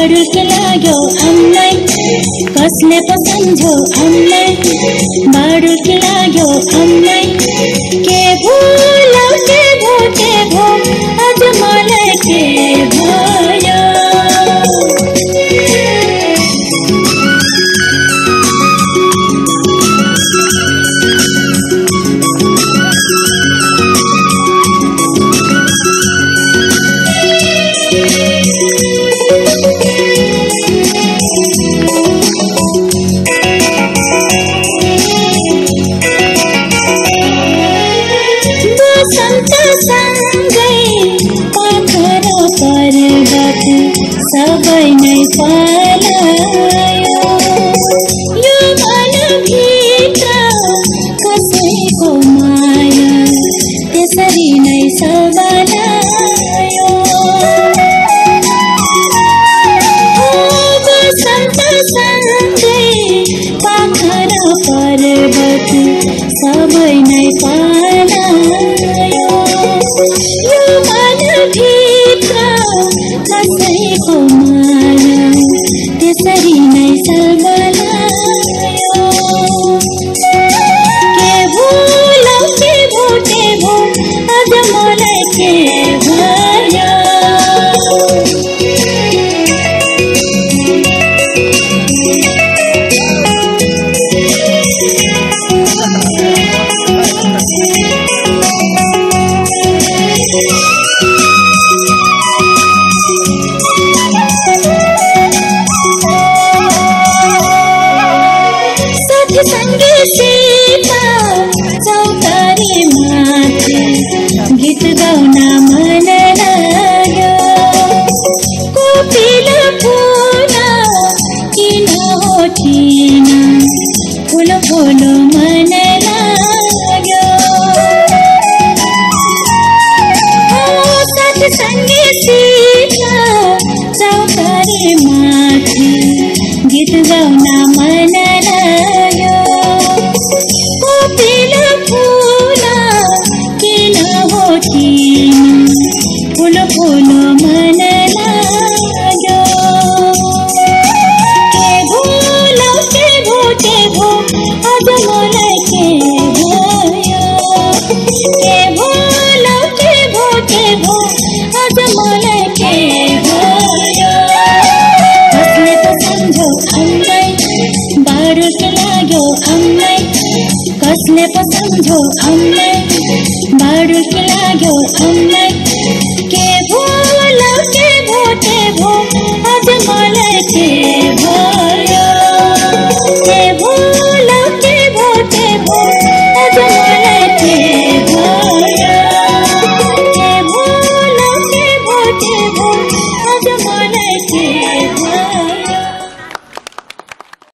अरू के लाग्यो हामीलाई कसले पो सम्झ्यो हामीलाई बाडु के लाग्यो हामीलाई सँगै पाखरो पर्वत सबै नै पाला। भी ಮೆರೆಸಿದವನ ಮನನಾಯ ಕೋಪಿಲ ಪೂನ ಕಿನ ಹೋಚಿನ ಪುಲ ಪುಲ ಮನನಾಯ ಸತ್ ಸಂಗೀತ ಸೌಕರ್ಯ कसले लाग्यो अम्मै कसले पो सम्झो अम्मै बाडुल लाग्यो